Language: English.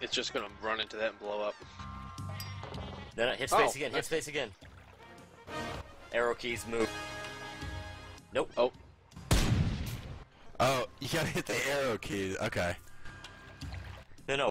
It's just gonna run into that and blow up. No, no, hit space Oh, again, hit space again. Arrow keys move. Nope. Oh, Oh, you gotta hit the arrow keys. Okay. No, no,